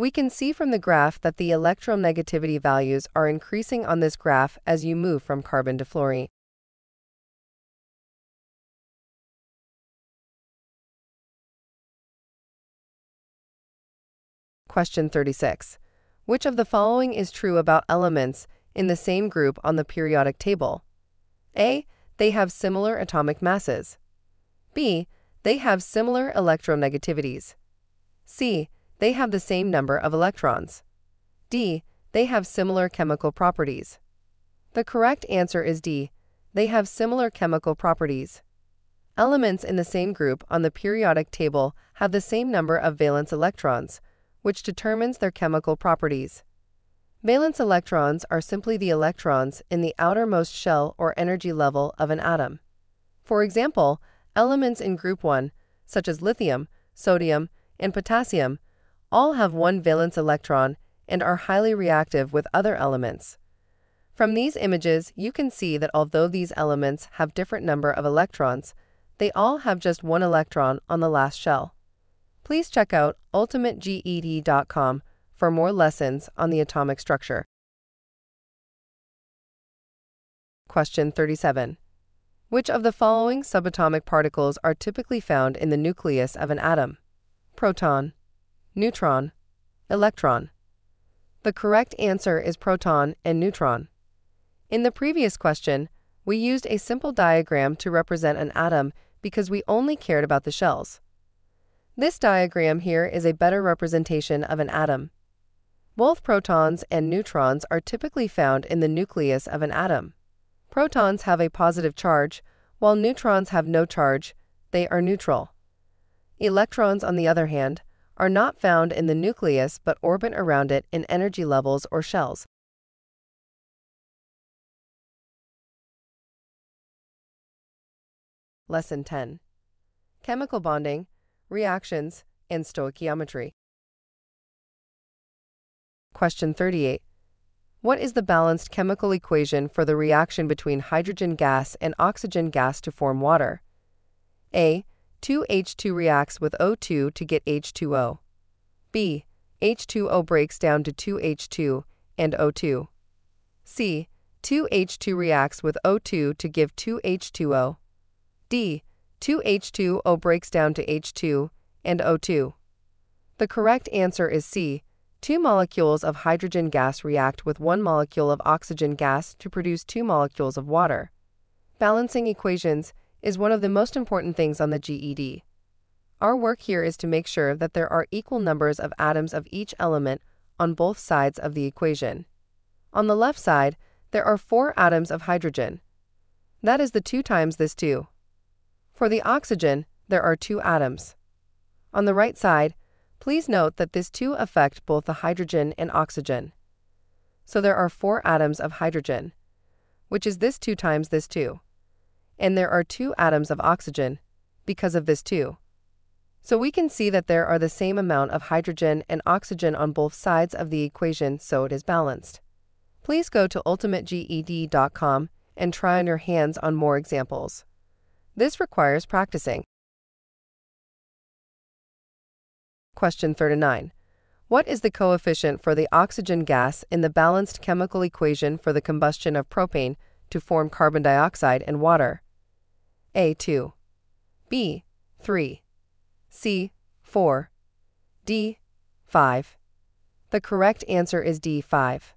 We can see from the graph that the electronegativity values are increasing on this graph as you move from carbon to fluorine. Question 36. Which of the following is true about elements in the same group on the periodic table? A. They have similar atomic masses. B. They have similar electronegativities. C. They have the same number of electrons. D. They have similar chemical properties. The correct answer is D. They have similar chemical properties. Elements in the same group on the periodic table have the same number of valence electrons, which determines their chemical properties. Valence electrons are simply the electrons in the outermost shell or energy level of an atom. For example, Elements in group 1, such as lithium, sodium, and potassium, all have one valence electron and are highly reactive with other elements. From these images, you can see that although these elements have different number of electrons, they all have just one electron on the last shell. Please check out ultimateged.com for more lessons on the atomic structure. Question 37. Which of the following subatomic particles are typically found in the nucleus of an atom? Proton, neutron, electron. The correct answer is proton and neutron. In the previous question, we used a simple diagram to represent an atom because we only cared about the shells. This diagram here is a better representation of an atom. Both protons and neutrons are typically found in the nucleus of an atom. Protons have a positive charge, while neutrons have no charge, they are neutral. Electrons, on the other hand, are not found in the nucleus but orbit around it in energy levels or shells. Lesson 10 Chemical Bonding, Reactions, and Stoichiometry. Question 38. What is the balanced chemical equation for the reaction between hydrogen gas and oxygen gas to form water? A. 2H2 reacts with O2 to get H2O. B. H2O breaks down to 2H2 and O2. C. 2H2 reacts with O2 to give 2H2O. D. 2H2O breaks down to H2 and O2. The correct answer is C. Two molecules of hydrogen gas react with one molecule of oxygen gas to produce two molecules of water. Balancing equations is one of the most important things on the GED. Our work here is to make sure that there are equal numbers of atoms of each element on both sides of the equation. On the left side, there are four atoms of hydrogen. That is the 2 times this 2. For the oxygen, there are two atoms. On the right side, please note that this 2 affect both the hydrogen and oxygen. So there are four atoms of hydrogen, which is this 2 times this 2. And there are two atoms of oxygen, because of this too. So we can see that there are the same amount of hydrogen and oxygen on both sides of the equation, so it is balanced. Please go to ultimateged.com and try on your hands on more examples. This requires practicing. Question 39. What is the coefficient for the oxygen gas in the balanced chemical equation for the combustion of propane to form carbon dioxide and water? A 2, B 3, C 4, D 5. The correct answer is D 5.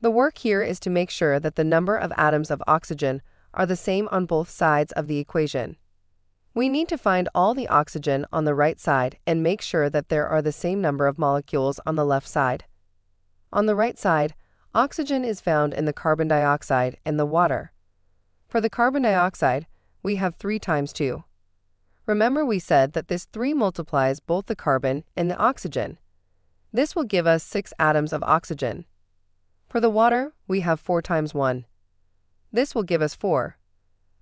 The work here is to make sure that the number of atoms of oxygen are the same on both sides of the equation. We need to find all the oxygen on the right side and make sure that there are the same number of molecules on the left side. On the right side, oxygen is found in the carbon dioxide and the water. For the carbon dioxide, we have 3 times 2. Remember we said that this 3 multiplies both the carbon and the oxygen. This will give us 6 atoms of oxygen. For the water, we have 4 times 1. This will give us 4.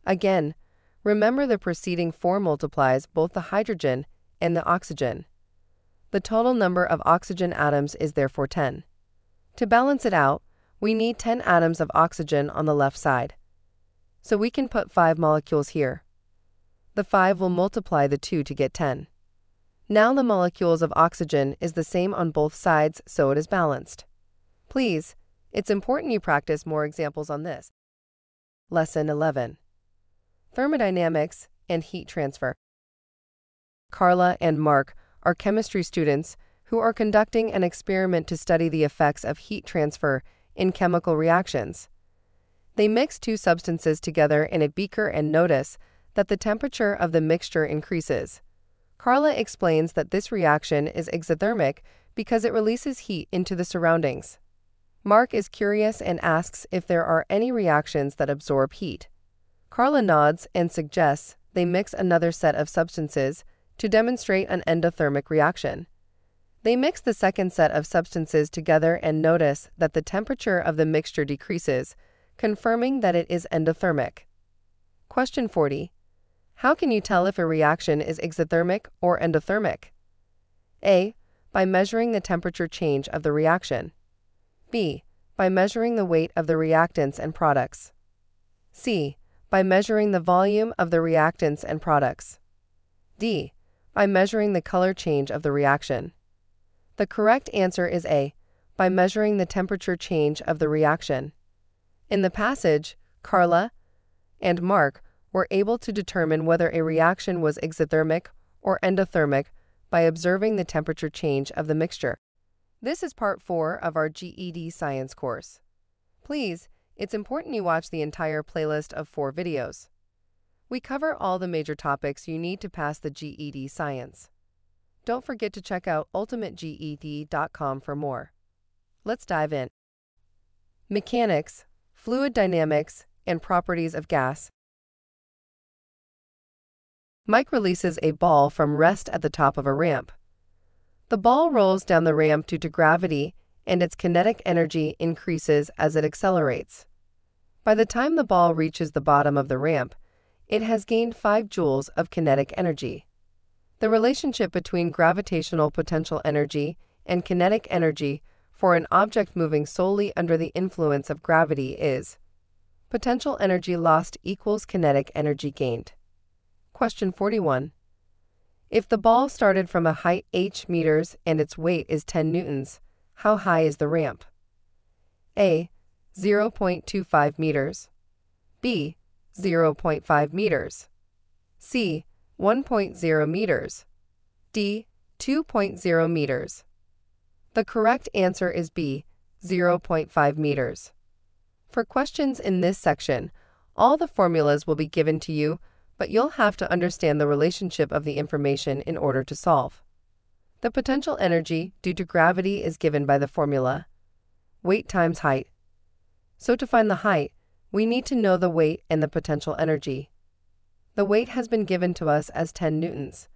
Again, remember the preceding 4 multiplies both the hydrogen and the oxygen. The total number of oxygen atoms is therefore 10. To balance it out, we need 10 atoms of oxygen on the left side. So we can put 5 molecules here. The 5 will multiply the 2 to get 10. Now the molecules of oxygen is the same on both sides, so it is balanced. Please, it's important you practice more examples on this. Lesson 11 Thermodynamics and Heat Transfer. Carla and Mark are chemistry students who are conducting an experiment to study the effects of heat transfer in chemical reactions. They mix two substances together in a beaker and notice that the temperature of the mixture increases. Carla explains that this reaction is exothermic because it releases heat into the surroundings. Mark is curious and asks if there are any reactions that absorb heat. Carla nods and suggests they mix another set of substances to demonstrate an endothermic reaction. They mix the second set of substances together and notice that the temperature of the mixture decreases, confirming that it is endothermic. Question 40. How can you tell if a reaction is exothermic or endothermic? A. By measuring the temperature change of the reaction. B. By measuring the weight of the reactants and products. C. By measuring the volume of the reactants and products. D. By measuring the color change of the reaction. The correct answer is A. By measuring the temperature change of the reaction. In the passage, Carla and Mark were able to determine whether a reaction was exothermic or endothermic by observing the temperature change of the mixture. This is part 4 of our GED science course. Please, it's important you watch the entire playlist of four videos. We cover all the major topics you need to pass the GED science. Don't forget to check out ultimateged.com for more. Let's dive in. Mechanics, fluid dynamics, and properties of gas. Mike releases a ball from rest at the top of a ramp. The ball rolls down the ramp due to gravity, and its kinetic energy increases as it accelerates. By the time the ball reaches the bottom of the ramp, it has gained 5 joules of kinetic energy. The relationship between gravitational potential energy and kinetic energy for an object moving solely under the influence of gravity is potential energy lost equals kinetic energy gained. Question 41. If the ball started from a height h meters and its weight is 10 newtons, how high is the ramp? A. 0.25 meters. B. 0.5 meters. C. 1.0 meters. D. 2.0 meters. The correct answer is B. 0.5 meters. For questions in this section, all the formulas will be given to you, but you'll have to understand the relationship of the information in order to solve. The potential energy due to gravity is given by the formula weight times height. So to find the height, we need to know the weight and the potential energy. The weight has been given to us as 10 newtons.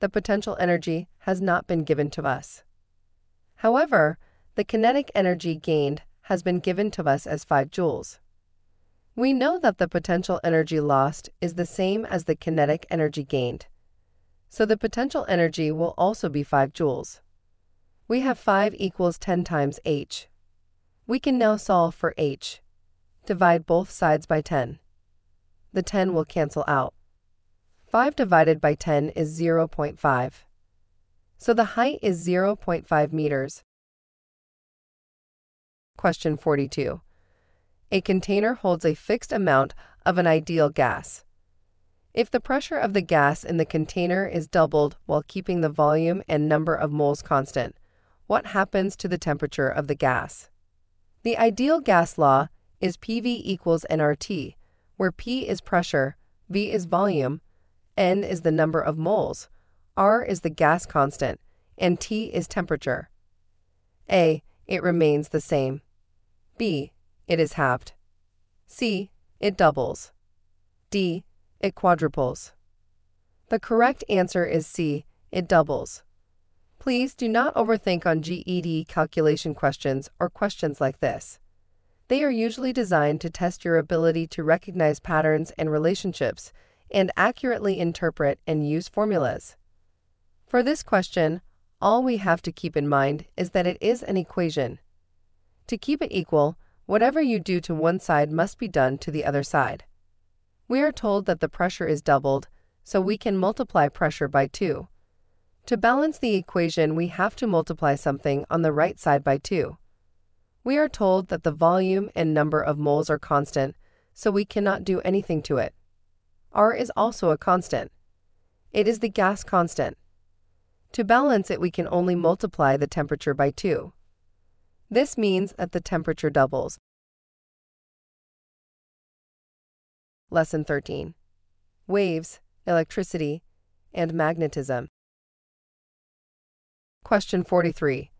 The potential energy has not been given to us. However, the kinetic energy gained has been given to us as 5 joules. We know that the potential energy lost is the same as the kinetic energy gained. So the potential energy will also be 5 joules. We have 5 equals 10 times h. We can now solve for h. Divide both sides by 10. The 10 will cancel out. 5 divided by 10 is 0.5. So the height is 0.5 meters. Question 42. A container holds a fixed amount of an ideal gas. If the pressure of the gas in the container is doubled while keeping the volume and number of moles constant, what happens to the temperature of the gas? The ideal gas law is PV equals nRT, where P is pressure, V is volume, N is the number of moles, R is the gas constant, and T is temperature. A. It remains the same. B. It is halved. C. It doubles. D. It quadruples. The correct answer is C. It doubles. Please do not overthink on GED calculation questions or questions like this. They are usually designed to test your ability to recognize patterns and relationships and accurately interpret and use formulas. For this question, all we have to keep in mind is that it is an equation. To keep it equal, whatever you do to one side must be done to the other side. We are told that the pressure is doubled, so we can multiply pressure by 2. To balance the equation, we have to multiply something on the right side by 2. We are told that the volume and number of moles are constant, so we cannot do anything to it. R is also a constant. It is the gas constant. To balance it, we can only multiply the temperature by 2. This means that the temperature doubles. Lesson 13 Waves, Electricity, and Magnetism. Question 43.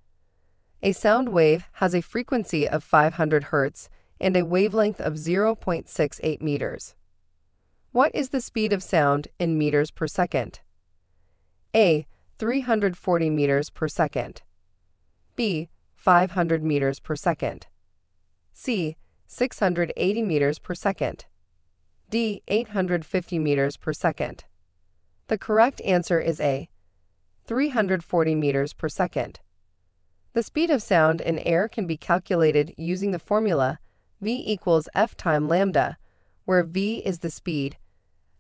A sound wave has a frequency of 500 Hz and a wavelength of 0.68 meters. What is the speed of sound in meters per second? A. 340 meters per second. B. 500 meters per second. C. 680 meters per second. D. 850 meters per second. The correct answer is A. 340 meters per second. The speed of sound in air can be calculated using the formula V equals F time lambda, where V is the speed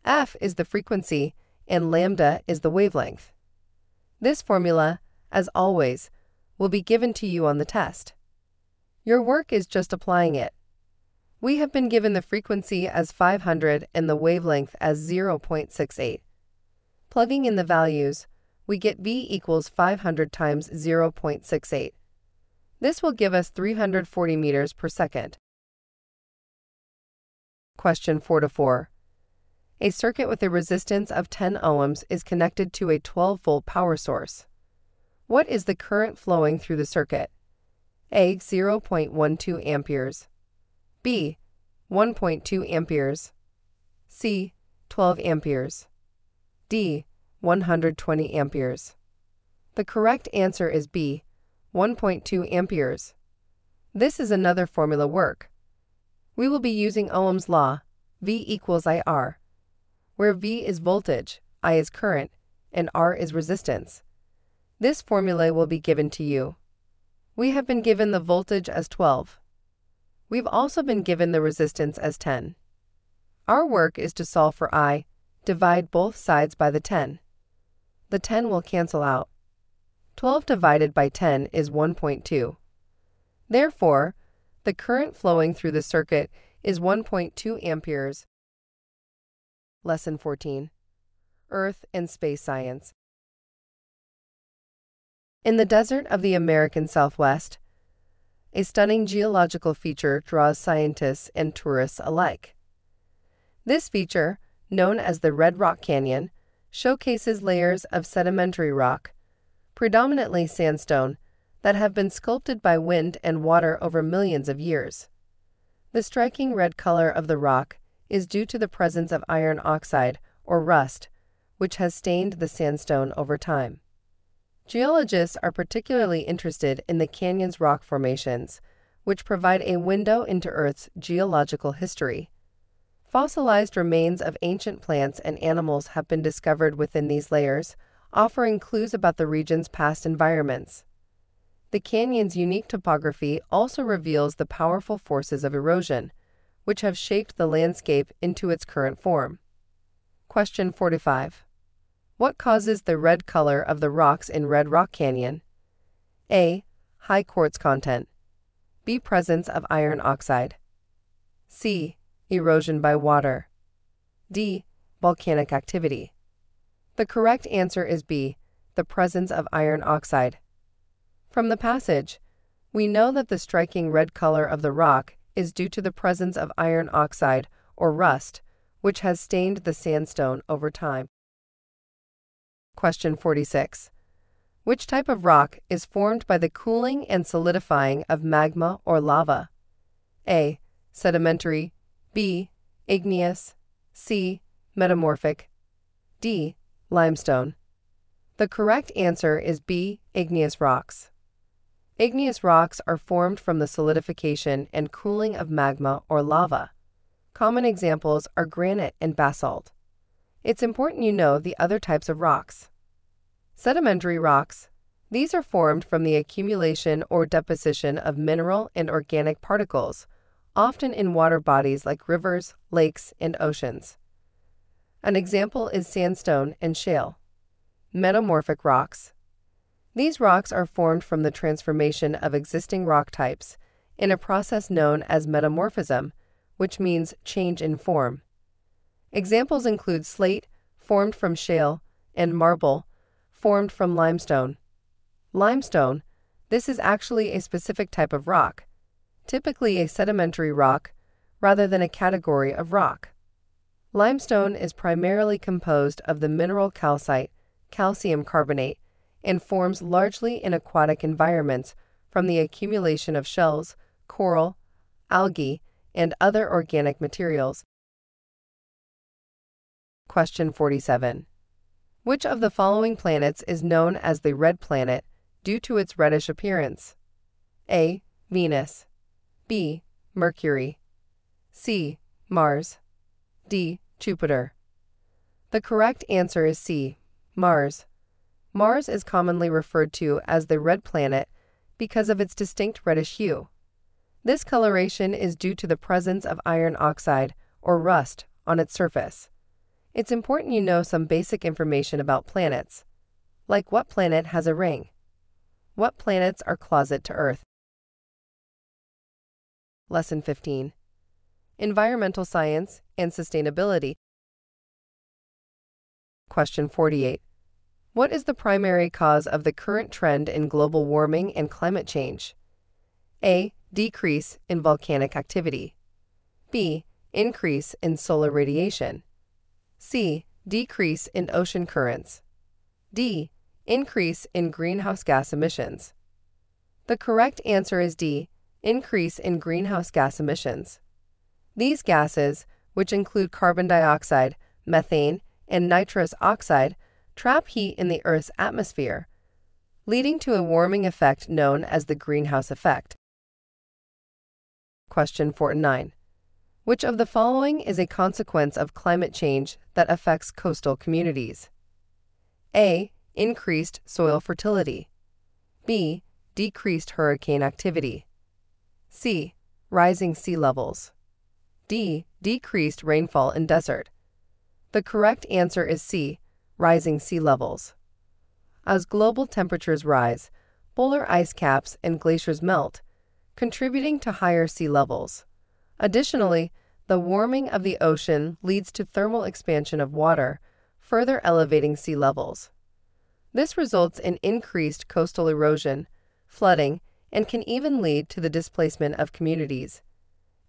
f is the frequency, and lambda is the wavelength. This formula, as always, will be given to you on the test. Your work is just applying it. We have been given the frequency as 500 and the wavelength as 0.68. Plugging in the values, we get V equals 500 times 0.68. This will give us 340 meters per second. Question 4 to 4. A circuit with a resistance of 10 ohms is connected to a 12-volt power source. What is the current flowing through the circuit? A. 0.12 amperes. B. 1.2 amperes. C. 12 amperes. D. 120 amperes. The correct answer is B. 1.2 amperes. This is another formula work. We will be using Ohm's law, V equals IR, where V is voltage, I is current, and R is resistance. This formula will be given to you. We have been given the voltage as 12. We've also been given the resistance as 10. Our work is to solve for I, divide both sides by the 10. The 10 will cancel out. 12 divided by 10 is 1.2. Therefore, the current flowing through the circuit is 1.2 amperes. Lesson 14 Earth and Space Science In the desert of the American Southwest, a stunning geological feature draws scientists and tourists alike. This feature, known as the Red Rock Canyon, showcases layers of sedimentary rock predominantly sandstone, that have been sculpted by wind and water over millions of years. The striking red color of the rock is due to the presence of iron oxide, or rust, which has stained the sandstone over time. Geologists are particularly interested in the canyon's rock formations, which provide a window into Earth's geological history. Fossilized remains of ancient plants and animals have been discovered within these layers, offering clues about the region's past environments. The canyon's unique topography also reveals the powerful forces of erosion, which have shaped the landscape into its current form. Question 45. What causes the red color of the rocks in Red Rock Canyon? A. High quartz content. B. Presence of iron oxide. C. Erosion by water. D. Volcanic activity. The correct answer is B, the presence of iron oxide. From the passage, we know that the striking red color of the rock is due to the presence of iron oxide, or rust, which has stained the sandstone over time. Question 46. Which type of rock is formed by the cooling and solidifying of magma or lava? A. Sedimentary B. Igneous C. Metamorphic D limestone. The correct answer is B, igneous rocks. Igneous rocks are formed from the solidification and cooling of magma or lava. Common examples are granite and basalt. It's important you know the other types of rocks. Sedimentary rocks. These are formed from the accumulation or deposition of mineral and organic particles, often in water bodies like rivers, lakes, and oceans. An example is sandstone and shale. Metamorphic rocks. These rocks are formed from the transformation of existing rock types in a process known as metamorphism, which means change in form. Examples include slate, formed from shale, and marble, formed from limestone. Limestone, this is actually a specific type of rock, typically a sedimentary rock, rather than a category of rock. Limestone is primarily composed of the mineral calcite, calcium carbonate, and forms largely in aquatic environments from the accumulation of shells, coral, algae, and other organic materials. Question 47. Which of the following planets is known as the red planet due to its reddish appearance? A. Venus. B. Mercury. C. Mars. D. Jupiter. The correct answer is C, Mars. Mars is commonly referred to as the red planet because of its distinct reddish hue. This coloration is due to the presence of iron oxide, or rust, on its surface. It's important you know some basic information about planets, like what planet has a ring? What planets are closet to Earth? Lesson 15 Environmental Science and Sustainability. Question 48. What is the primary cause of the current trend in global warming and climate change? A. Decrease in volcanic activity. B. Increase in solar radiation. C. Decrease in ocean currents. D. Increase in greenhouse gas emissions. The correct answer is D. Increase in greenhouse gas emissions. These gases, which include carbon dioxide, methane, and nitrous oxide, trap heat in the Earth's atmosphere, leading to a warming effect known as the greenhouse effect. Question 49. Which of the following is a consequence of climate change that affects coastal communities? A. Increased soil fertility. B. Decreased hurricane activity. C. Rising sea levels. D. Decreased rainfall in desert. The correct answer is C rising sea levels. As global temperatures rise, polar ice caps and glaciers melt, contributing to higher sea levels. Additionally, the warming of the ocean leads to thermal expansion of water, further elevating sea levels. This results in increased coastal erosion, flooding, and can even lead to the displacement of communities.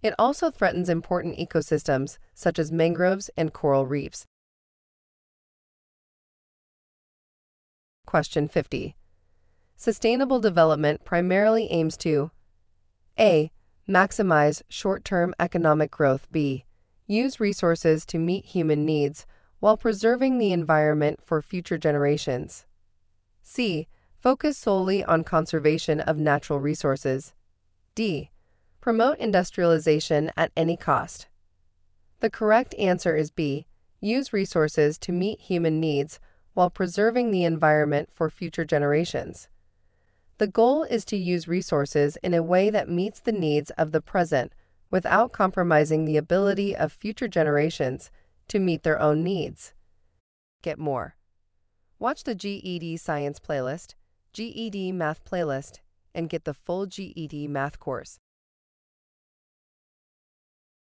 It also threatens important ecosystems such as mangroves and coral reefs. Question 50. Sustainable development primarily aims to A. Maximize short-term economic growth B. Use resources to meet human needs while preserving the environment for future generations. C. Focus solely on conservation of natural resources. D. Promote industrialization at any cost. The correct answer is B. Use resources to meet human needs while preserving the environment for future generations. The goal is to use resources in a way that meets the needs of the present without compromising the ability of future generations to meet their own needs. Get more. Watch the GED Science playlist, GED Math playlist, and get the full GED Math course.